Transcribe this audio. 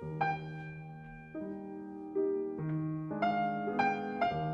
you